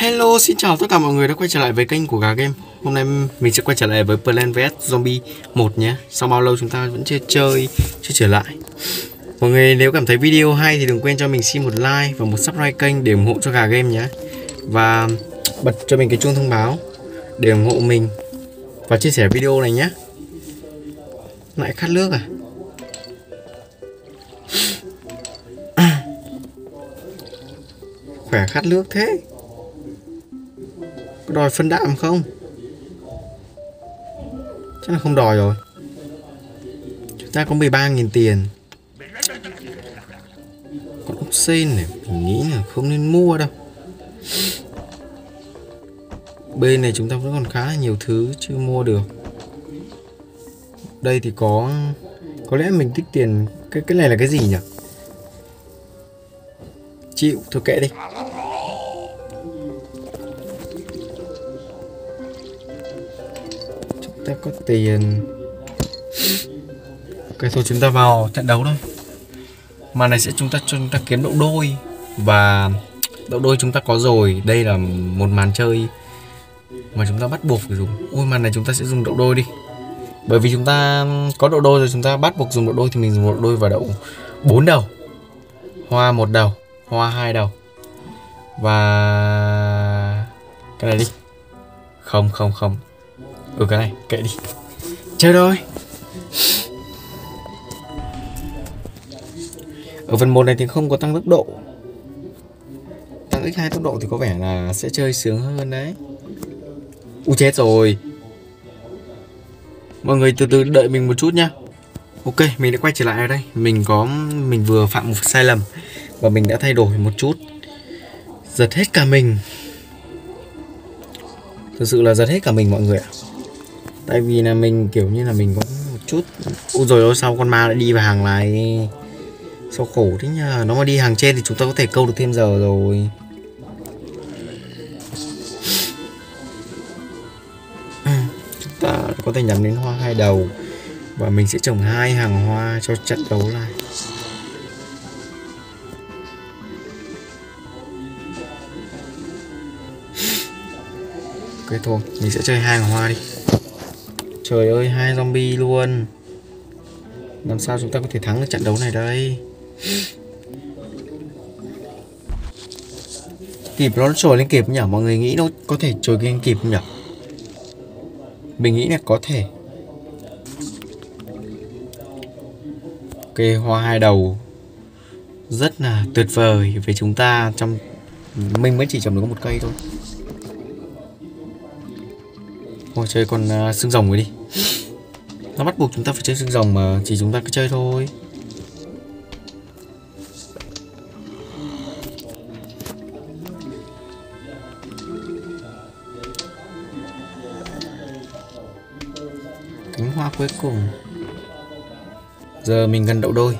Hello, xin chào tất cả mọi người đã quay trở lại với kênh của Gà Game. Hôm nay mình sẽ quay trở lại với Plan vs Zombie 1 nhé. Sau bao lâu chúng ta vẫn chưa chơi, chưa trở lại? Mọi người nếu cảm thấy video hay thì đừng quên cho mình xin một like và một subscribe kênh để ủng hộ cho Gà Game nhé. Và bật cho mình cái chuông thông báo để ủng hộ mình Và chia sẻ video này nhé. Lại khát nước à? Khỏe khát nước thế có đòi phân đạm không? Chắc là không đòi rồi. Chúng ta có 13.000 tiền. Con ốc sen này, mình nghĩ là không nên mua đâu. Bên này chúng ta vẫn còn khá là nhiều thứ chưa mua được. Đây thì có có lẽ mình tích tiền, cái cái này là cái gì nhỉ? Chịu, thôi kệ đi. Ta có tiền ừ. ok, thôi chúng ta vào trận đấu thôi. Màn này sẽ chúng ta chúng ta kiếm đậu đôi. Và đậu đôi chúng ta có rồi. Đây là một màn chơi mà chúng ta bắt buộc phải dùng. Ôi màn này chúng ta sẽ dùng đậu đôi đi. Bởi vì chúng ta có đậu đôi rồi, chúng ta bắt buộc dùng đậu đôi thì mình dùng đậu đôi và đậu bốn đầu. Hoa một đầu, hoa hai đầu. Và cái này đi. Không không không ừ cái này kệ đi. Chơi thôi. Ở phần 1 này thì không có tăng tốc độ. Tăng x2 tốc độ thì có vẻ là sẽ chơi sướng hơn đấy. U chết rồi. Mọi người từ từ đợi mình một chút nhá. Ok mình đã quay trở lại ở đây. Mình có mình vừa phạm một sai lầm và mình đã thay đổi một chút. Giật hết cả mình. Thực sự là giật hết cả mình mọi người ạ tại vì là mình, kiểu như là mình có một chút. Ôi rồi ôi, sao con ma lại đi vào hàng này? Sao khổ thế nhờ? Nó mà đi hàng trên thì chúng ta có thể câu được thêm giờ rồi. Chúng ta có thể nhắm đến hoa hai đầu. Và mình sẽ trồng hai hàng hoa cho trận đấu này. Ok thôi, mình sẽ chơi hai hàng hoa đi trời ơi hai zombie luôn. Làm sao chúng ta có thể thắng được trận đấu này đây? Kịp nó trồi lên kịp nhỉ? Mọi người nghĩ nó có thể trồi lên kịp nhỉ? Mình nghĩ là có thể. Ok hoa hai đầu. Rất là tuyệt vời. Với chúng ta trong mình mới chỉ trồng được có một cây thôi. Ôi chơi con uh, xương rồng rồi đi. Nó bắt buộc chúng ta phải chơi xương rồng mà, Chỉ chúng ta cứ chơi thôi. Cánh hoa cuối cùng. Giờ mình gần đậu đôi.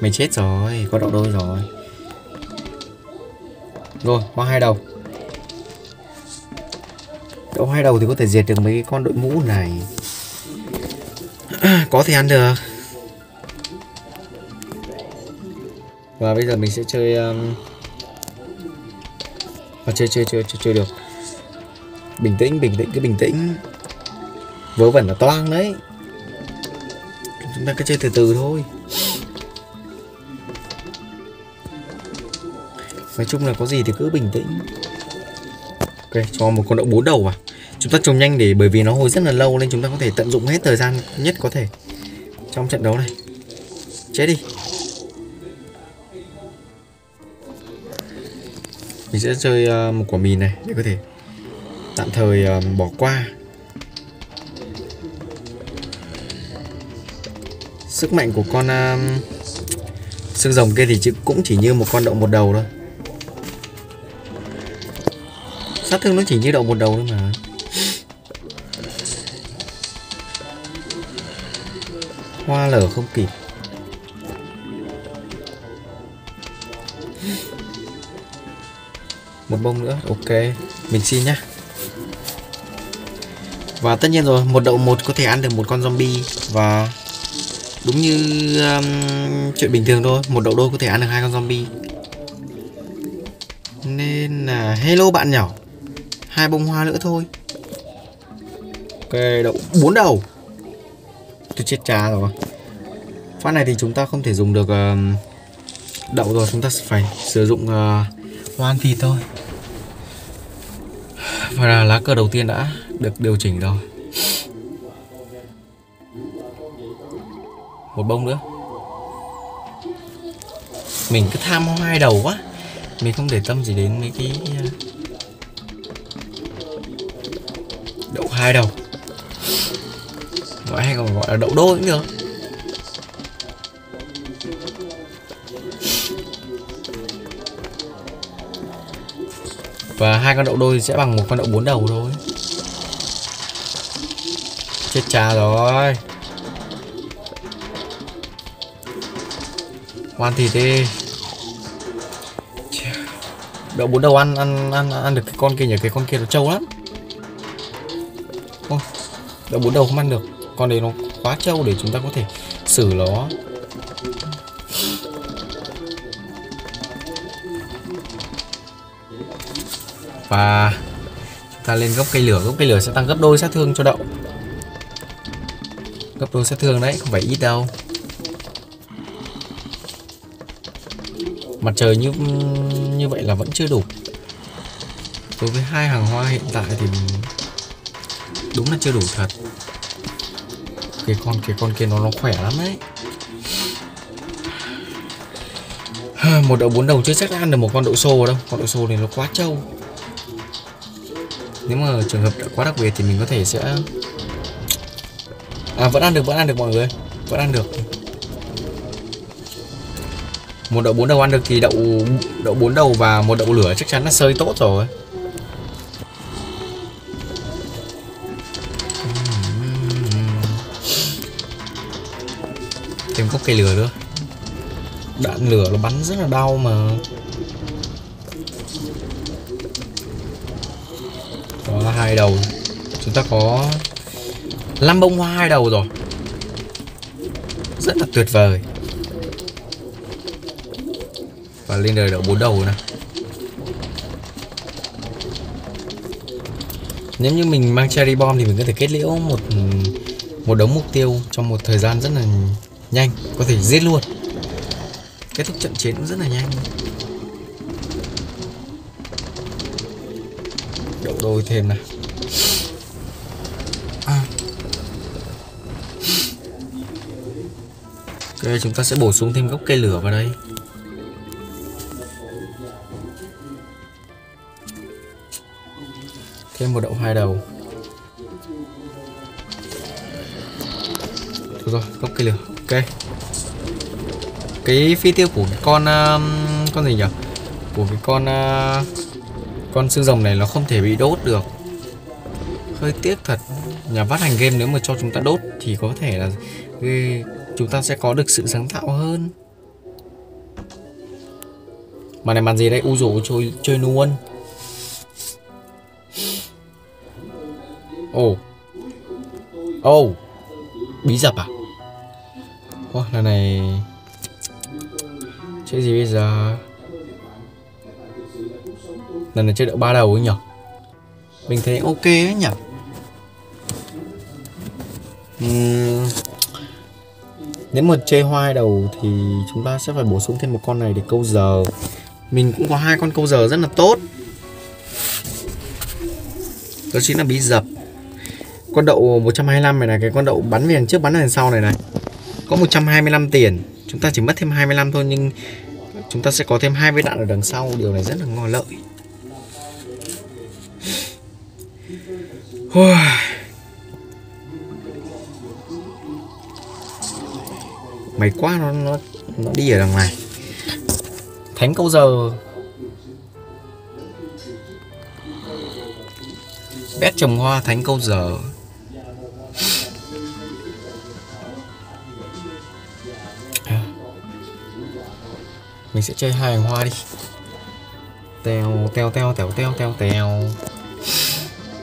Mày chết rồi, Có đậu đôi rồi. Rồi hoa hai đầu. Đậu hai đầu thì có thể diệt được mấy con đội mũ này. Có thể ăn được. Và bây giờ mình sẽ chơi um... à, chơi, chơi chơi chơi chơi được. Bình tĩnh bình tĩnh cứ bình tĩnh. Vớ vẩn là toang đấy. Chúng ta cứ chơi từ từ thôi. Nói chung là có gì thì cứ bình tĩnh. Ok, cho một con đậu bốn đầu vào. Chúng ta trồng nhanh để bởi vì nó hồi rất là lâu nên chúng ta có thể tận dụng hết thời gian nhất có thể trong trận đấu này. Chết đi. Mình sẽ chơi ờ, một quả mìn này để có thể tạm thời ờ, bỏ qua. Sức mạnh của con ờ, xương rồng kia thì cũng chỉ như một con đậu một đầu thôi. sát thương nó chỉ như đậu một đầu thôi mà hoa lở không kịp. Một bông nữa ok. Mình xin nhá. Và tất nhiên rồi một đậu một có thể ăn được một con zombie. Và đúng như um, chuyện bình thường thôi một đậu đôi có thể ăn được hai con zombie. Nên là hello bạn nhỏ. Hai bông hoa nữa thôi. Ok đậu bốn đầu. Tôi chết cha rồi. Phát này thì chúng ta không thể dùng được uh, đậu rồi Chúng ta phải sử dụng ờ, uh, hoan thịt thôi. Và là lá cờ đầu tiên đã được điều chỉnh rồi. Một bông nữa. Mình cứ tham hai đầu quá. Mình không để tâm gì đến mấy cái ờ, Đậu hai đầu. Gọi hay còn gọi là đậu đôi cũng được. Và hai con đậu đôi sẽ bằng một con đậu bốn đầu thôi. Chết cha rồi. Quan thịt đi. Đậu bốn đầu ăn ăn ăn ăn được cái con kia nhỉ? Cái con kia nó trâu lắm. Ôi, Đậu bốn đầu không ăn được. Con đấy nó quá trâu để chúng ta có thể xử nó. Và chúng ta lên gốc cây lửa. Gốc cây lửa sẽ tăng gấp đôi sát thương cho đậu. Gấp đôi sát thương đấy, không phải ít đâu. Mặt trời như như vậy là vẫn chưa đủ. Đối với hai hàng hoa hiện tại thì đúng là chưa đủ thật cái con cái con kia nó nó khỏe lắm đấy một đậu bốn đầu chưa chắc đã ăn được một con đậu xô đâu. Con đậu xô này nó quá trâu. Nếu mà trường hợp đã quá đặc biệt thì mình có thể sẽ à vẫn ăn được, vẫn ăn được mọi người vẫn ăn được. Một đậu bốn đầu ăn được thì đậu đậu bốn đầu và một đậu lửa chắc chắn là sơi tốt rồi. Thêm cốc cây lửa nữa. Đạn lửa nó bắn rất là đau mà. Có hai đầu. Chúng ta có năm bông hoa hai đầu rồi. Rất là tuyệt vời. Và lên đời đậu bốn đầu này nếu như mình mang cherry bomb thì mình có thể kết liễu một một đống mục tiêu trong một thời gian rất là nhanh, có thể giết luôn. Kết thúc trận chiến cũng rất là nhanh. Đậu đôi thêm này. À. ok, chúng ta sẽ bổ sung thêm gốc cây lửa vào đây. Thêm một đậu hai đầu. Thôi rồi, gốc cây lửa ok. Cái phi tiêu của cái con uh, con gì nhỉ? Của cái con uh, con xương rồng này nó không thể bị đốt được. Hơi tiếc thật. Nhà phát hành game nếu mà cho chúng ta đốt thì có thể là chúng ta sẽ có được sự sáng tạo hơn. Mà này màn gì đây? U rủ chơi chơi luôn ồ. Oh. ồ. Oh. bí dập à? Ô lần này chơi gì bây giờ? Lần này chơi được ba đầu ấy nhở mình thấy ok ấy nhở uhm, nếu mà chơi hoa đầu thì chúng ta sẽ phải bổ sung thêm một con này để câu giờ. Mình cũng có hai con câu giờ rất là tốt. Đó chính là bí dập. Con đậu 125 này này cái con đậu bắn về đằng trước bắn về đằng sau này này có 125 tiền chúng ta chỉ mất thêm 25 thôi, nhưng chúng ta sẽ có thêm hai viên đạn ở đằng sau điều này rất là ngon lợi Mày quá nó nó nó đi ở đằng này. Thánh câu giờ. Bét trồng hoa thánh câu giờ. Sẽ chơi hai hàng hoa đi. Tèo teo teo tèo teo teo tèo.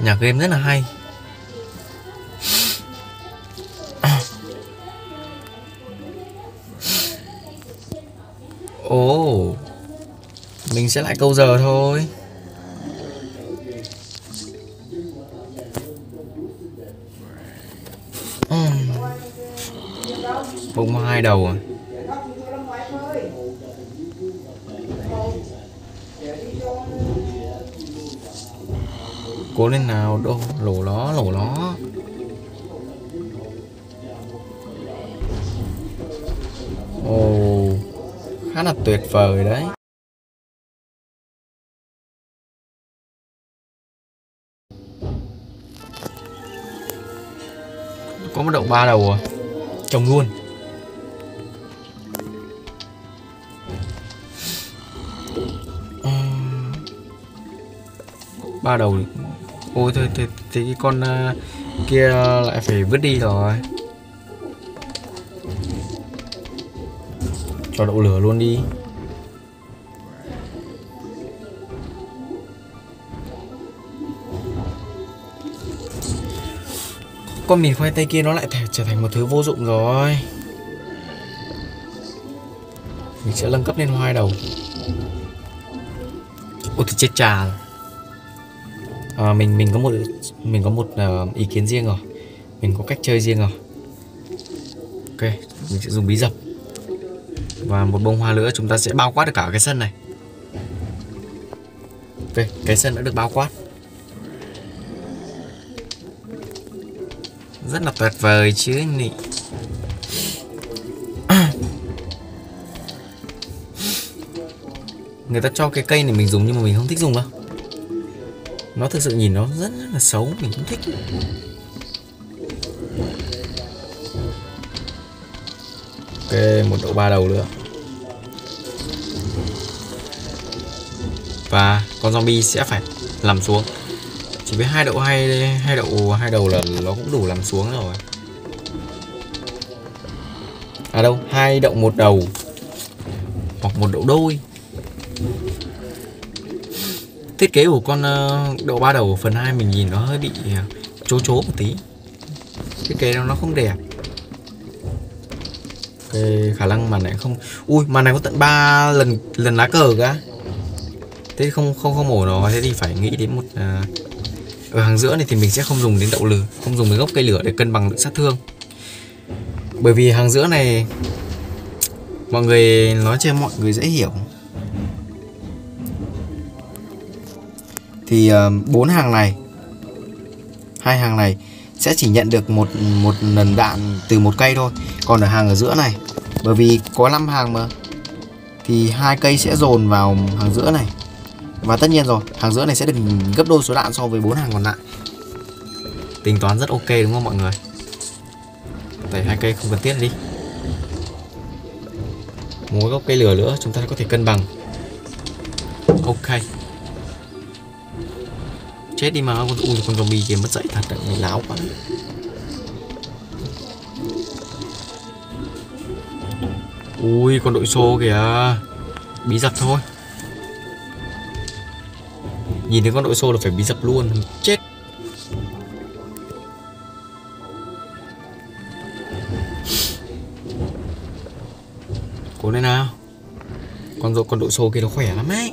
Nhạc game rất là hay. Ồ oh, mình sẽ lại câu giờ thôi. Bông hai đầu à? Cố lên nào, đâu, lổ nó lổ nó ồ, khá là tuyệt vời đấy. Có một đậu ba đầu à? Trồng luôn. Ba đầu ôi thôi thì, thì cái con uh, kia lại phải vứt đi rồi. Cho đậu lửa luôn đi. Con mì khoai tây kia nó lại thể trở thành một thứ vô dụng rồi. Mình sẽ nâng cấp lên hai đầu. Ôi thì chết trà rồi à, mình mình có một mình có một uh, ý kiến riêng rồi. Mình có cách chơi riêng rồi. Ok mình sẽ dùng bí dập. Và một bông hoa nữa chúng ta sẽ bao quát được cả cái sân này. Ok cái sân đã được bao quát. Rất là tuyệt vời chứ nhỉ người ta cho cái cây này mình dùng nhưng mà mình không thích dùng đâu nó thực sự nhìn nó rất, rất là xấu mình không thích. Ok một độ ba đầu nữa. Và con zombie sẽ phải làm xuống. Chỉ với hai đậu hai hai đậu hai đầu là nó cũng đủ làm xuống rồi. À đâu hai đậu một đầu hoặc một đậu đôi thiết kế của con ờ, đầu ba đầu phần 2 mình nhìn nó hơi bị ờ, chố chố một tí. Thiết kế nó nó không đẹp. Ok, khả năng màn này không, ui, màn này có tận 3 lần lần lá cờ cả thế không không không ổn rồi, thế thì phải nghĩ đến một à... ở hàng giữa này thì mình sẽ không dùng đến đậu lửa không dùng đến gốc cây lửa để cân bằng lượng sát thương. Bởi vì hàng giữa này, mọi người nói cho mọi người dễ hiểu. Thì ờ, bốn uh, hàng này hai hàng này sẽ chỉ nhận được một một lần đạn từ một cây thôi còn ở hàng ở giữa này. Bởi vì có 5 hàng mà thì hai cây sẽ dồn vào hàng giữa này. Và tất nhiên rồi hàng giữa này sẽ được gấp đôi số đạn so với bốn hàng còn lại. Tính toán rất ok đúng không mọi người? Tẩy hai cây không cần thiết đi. Mỗi gốc cây lửa nữa chúng ta có thể cân bằng. Ok chết đi mà. Con ui, con zombie kia mất dậy thật đấy. Mày láo quá. Ui, con đội xô kìa. Bí giặc thôi. Nhìn thấy con đội xô là phải bí dập luôn. Chết. Cố lên nào. Con con đội xô kia nó khỏe lắm ấy.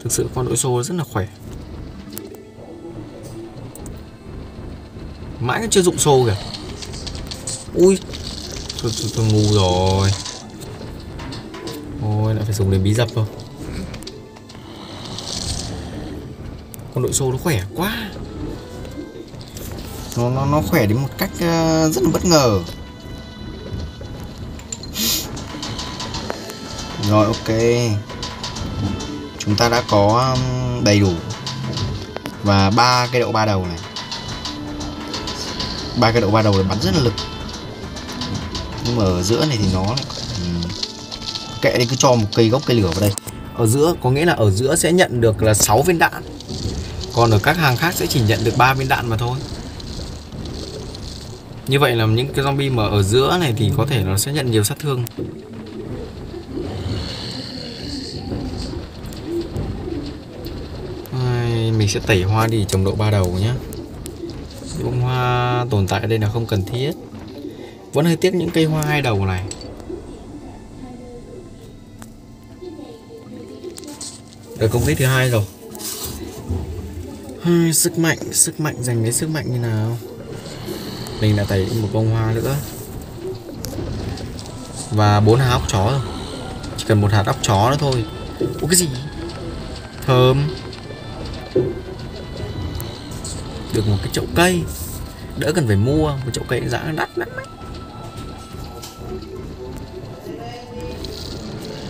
Thực sự con đội xô rất là khỏe. Mãi nó chưa dụng xô kìa. Ui. Tôi, tôi, tôi ngu rồi. Ôi lại phải dùng đến bí dập thôi. Con đội xô nó khỏe quá. Nó nó nó khỏe đến một cách ờ, rất là bất ngờ. Rồi ok. Chúng ta đã có đầy đủ. Và ba cái đậu ba đầu này ba cái đậu ba đầu là bắn rất là lực. Nhưng mà ở giữa này thì nó lại ừ, kệ đi, cứ cho một cây gốc, cây lửa vào đây. Ở giữa, có nghĩa là ở giữa sẽ nhận được là 6 viên đạn. Còn ở các hàng khác sẽ chỉ nhận được 3 viên đạn mà thôi. Như vậy là những cái zombie mà ở giữa này thì có thể nó sẽ nhận nhiều sát thương. Mình sẽ tẩy hoa đi, trồng độ ba đầu nhé bông hoa à, tồn tại ở đây là không cần thiết. Vẫn hơi tiếc những cây hoa hai đầu này. Đợt công kích thứ hai rồi. Sức mạnh, sức mạnh dành đến sức mạnh như nào? Mình đã tẩy một bông hoa nữa. Và bốn hạt óc chó rồi. Chỉ cần một hạt óc chó nữa thôi. Ủa cái gì? Thơm. Được một cái chậu cây. Đỡ cần phải mua Một chậu cây giá đắt lắm ấy.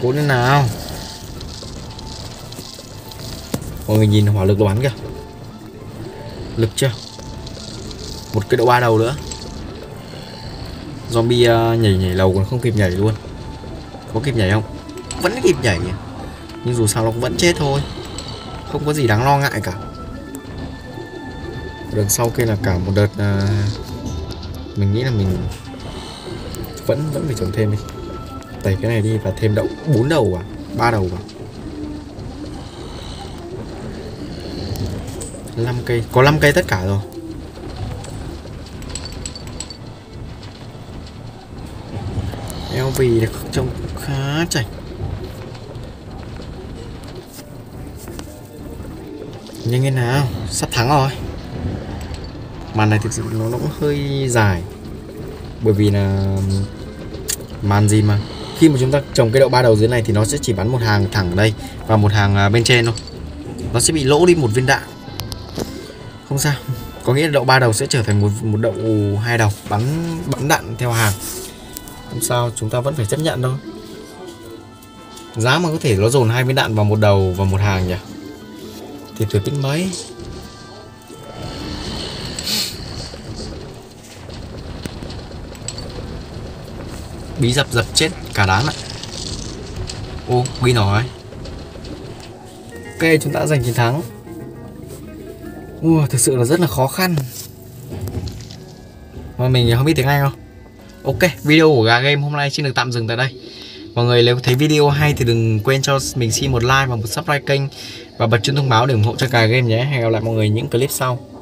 Cố lên nào. Mọi người nhìn hỏa lực nó bắn kìa. Lực chưa? Một cái độ ba đầu nữa. Zombie à, nhảy nhảy lầu còn không kịp nhảy luôn. Có kịp nhảy không? Vẫn kịp nhảy Nhưng dù sao nó cũng vẫn chết thôi. Không có gì đáng lo ngại cả đằng sau kia là cả một đợt uh, Mình nghĩ là mình Vẫn vẫn phải trồng thêm đi. Tẩy cái này đi và thêm đậu bốn đầu à ba đầu à. 5 cây Có 5 cây tất cả rồi. LV được trông khá chảnh. Nhanh lên nào Sắp thắng rồi. Màn này thực sự nó, nó cũng hơi dài. Bởi vì là Màn gì mà? Khi mà chúng ta trồng cái đậu ba đầu dưới này Thì nó sẽ chỉ bắn một hàng thẳng ở đây Và một hàng à, bên trên thôi. Nó sẽ bị lỗ đi một viên đạn. Không sao. Có nghĩa là đậu ba đầu sẽ trở thành một một đậu hai đầu bắn bắn đạn theo hàng. Không sao chúng ta vẫn phải chấp nhận thôi. Giá mà có thể nó dồn hai viên đạn vào một đầu và một hàng nhỉ? Thì thử tính mấy bí dập dập chết cả đám ạ. Ô win rồi ok chúng ta đã giành chiến thắng. Ua, thực sự là rất là khó khăn. Mà mình không biết tiếng Anh không? Ok, video của Gà Game hôm nay xin được tạm dừng tại đây. Mọi người nếu thấy video hay thì đừng quên cho mình xin một like và một subscribe kênh Và bật chuông thông báo để ủng hộ cho Gà Game nhé. Hẹn gặp lại mọi người những clip sau.